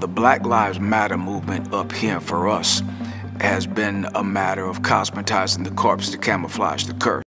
The Black Lives Matter movement up here for us has been a matter of cosmetizing the corpse to camouflage the curse.